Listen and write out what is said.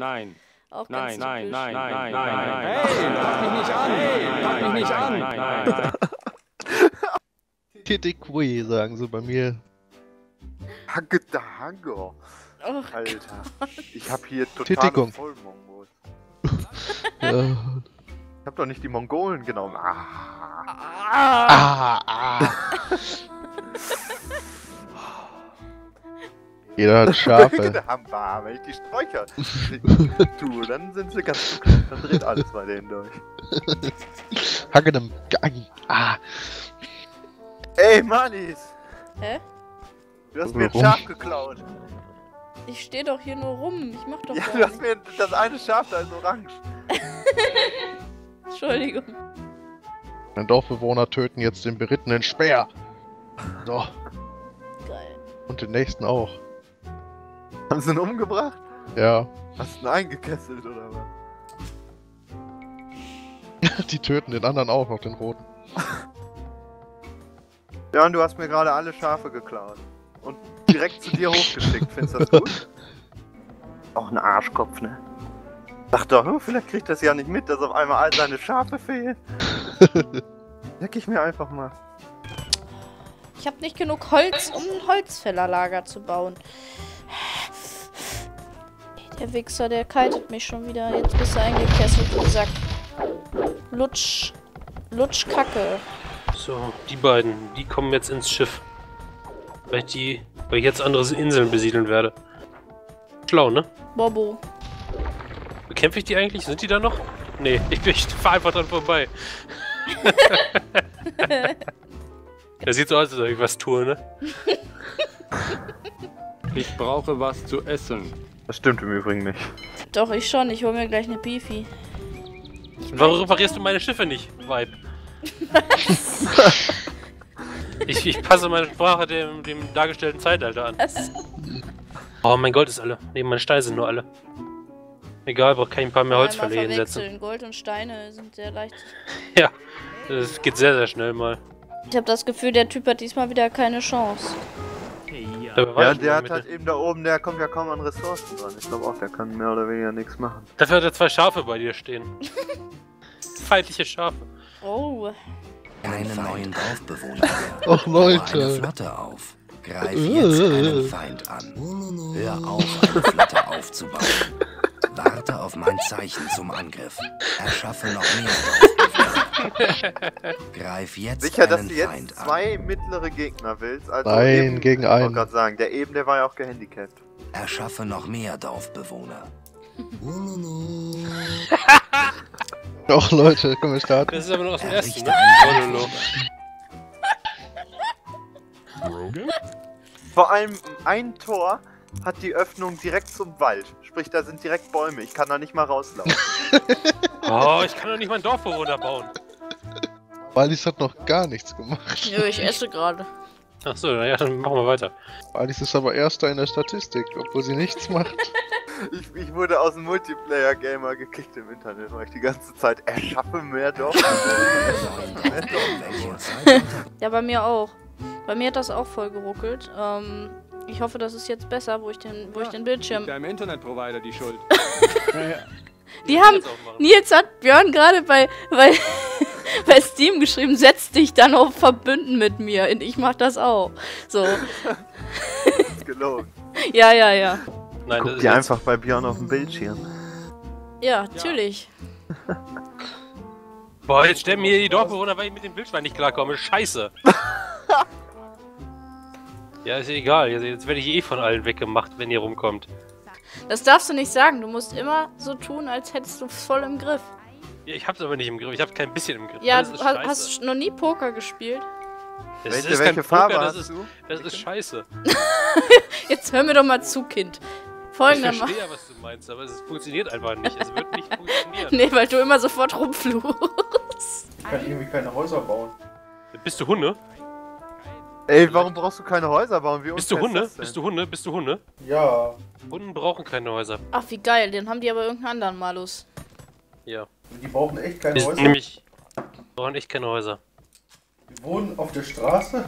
Nein. Auch Nein, ganz nein, typisch. nein, nein, nein, nein. Hey, pack mich nicht an! Hey, pack mich nicht an! Nein, nein, nein. Sagen sie bei mir. Hacke da Hacke. Oh, Alter. Ich hab hier totale Titigung. Vollmongol. Ja. Ich hab doch nicht die Mongolen genommen. Ah. Ah, ah. Jeder hat Schafe. Der Hamba, wenn ich die Sträucher tue, dann sind sie ganz gut. Dann dreht alles bei denen durch. Hacke dem Gang. Ah. Ey, Manis! Hä? Du hast mir ein? Schaf geklaut. Ich stehe doch hier nur rum. Ich mach doch Ja, gar du hast mir das eine Schaf da ist orange. Entschuldigung. Ein Dorfbewohner töten jetzt den berittenen Speer. So. Geil. Und den nächsten auch. Haben sie ihn umgebracht? Ja. Hast du ihn eingekesselt oder was? Die töten den anderen auch noch, den roten. Ja, und du hast mir gerade alle Schafe geklaut. Und direkt zu dir hochgeschickt. Findest du das gut? Auch ein Arschkopf, ne? Sag doch, hm, vielleicht kriegt das ja nicht mit, dass auf einmal all seine Schafe fehlen. Leck ich mir einfach mal. Ich habe nicht genug Holz, um ein Holzfällerlager zu bauen. Der Wichser, der kitet mich schon wieder. Jetzt bist du eingekesselt, du Sack. Lutsch. Lutsch Kacke. So, die beiden, die kommen jetzt ins Schiff. Weil ich die, weil ich jetzt andere Inseln besiedeln werde. Schlau, ne? Bobo. Bekämpfe ich die eigentlich? Sind die da noch? Nee, ich, bin- ich fahr einfach dran vorbei. Das sieht so aus, als ob ich was tue, ne? Ich brauche was zu essen. Das stimmt im Übrigen nicht. Doch, ich schon. Ich hol mir gleich eine Beefy. Warum reparierst du meine Schiffe nicht, Vibe? ich, ich passe meine Sprache dem, dem dargestellten Zeitalter an. Was? Oh, mein Gold ist alle. Nee, meine Steine sind nur alle. Egal, brauch kann ich ein paar mehr Holzfälle hinsetzen. verwechseln. Gold und Steine sind sehr leicht. Ja, das geht sehr, sehr schnell mal. Ich habe das Gefühl, der Typ hat diesmal wieder keine Chance. Ja, der hat halt eben da oben, der kommt ja kaum an Ressourcen dran. Ich glaube auch, der kann mehr oder weniger nichts machen. Dafür hat er zwei Schafe bei dir stehen. Feindliche Schafe. Oh. Keine neuen Dorfbewohner. Och, Bau eine Leute. Flotte auf. Greif jetzt einen Feind an. Hör auf, eine Flotte aufzubauen. Warte auf mein Zeichen zum Angriff. Erschaffe noch mehr Dorfbewohner. Greif jetzt Sicher, dass einen du jetzt Feind an. zwei mittlere Gegner willst? Also Nein, eben, gegen Ich wollte einen. gerade sagen, der eben, der war ja auch gehandicapt. Erschaffe noch mehr Dorfbewohner. Och, Leute, komm, wir starten. Das ist aber nur aus dem ersten, ne? einen. Vor allem ein Tor hat die Öffnung direkt zum Wald. Sprich, da sind direkt Bäume. Ich kann da nicht mal rauslaufen. Oh, ich kann doch nicht mein Dorfbewohner bauen. Alice hat noch gar nichts gemacht. Nö, ich esse gerade. Achso, naja, dann machen wir weiter. Alice ist aber Erster in der Statistik, obwohl sie nichts macht. Ich, ich wurde aus dem Multiplayer-Gamer gekickt im Internet, weil ich die ganze Zeit erschaffe mehr Zeitalter Ja, bei mir auch. Bei mir hat das auch voll geruckelt. Ähm, ich hoffe, das ist jetzt besser, wo ich den, wo ich den Bildschirm. Deinem Internetprovider die Schuld. Die haben. Jetzt aufmachen. Nils hat Björn gerade bei, bei, bei Steam geschrieben, setz dich dann auf Verbünden mit mir. Und ich mach das auch. So. ist gelogen. Ja, ja, ja. Nein, das Guck ist dir einfach bei Björn auf dem Bildschirm. Ja, natürlich. Boah, jetzt stellen mir hier die Dorfbewohner, weil ich mit dem Bildschwein nicht klarkomme. Scheiße. Ja, ist egal. Jetzt, jetzt werde ich eh von allen weggemacht, wenn ihr rumkommt. Das darfst du nicht sagen. Du musst immer so tun, als hättest du es voll im Griff. Ja, ich hab's aber nicht im Griff. Ich hab's kein bisschen im Griff. Ja, du scheiße. hast du noch nie Poker gespielt? Das Welche, ist welche kein Farbe Poker, das hast ist, du? das ist scheiße. Jetzt hör mir doch mal zu, Kind. Ich Folgendermaßen. verstehe ja, was du meinst, aber es funktioniert einfach nicht. Es wird nicht funktionieren. Nee, weil du immer sofort rumfluchst. Ich kann irgendwie keine Häuser bauen. Bist du Hunde? Ey, warum brauchst du keine Häuser bauen? Wie Bist du Hunde? Bist du Hunde? Bist du Hunde? Ja. Hunden brauchen keine Häuser. Ach, wie geil. Den haben die aber irgendeinen anderen Malus. Ja. Die brauchen echt keine Häuser. nämlich brauchen echt keine Häuser. Die wohnen auf der Straße.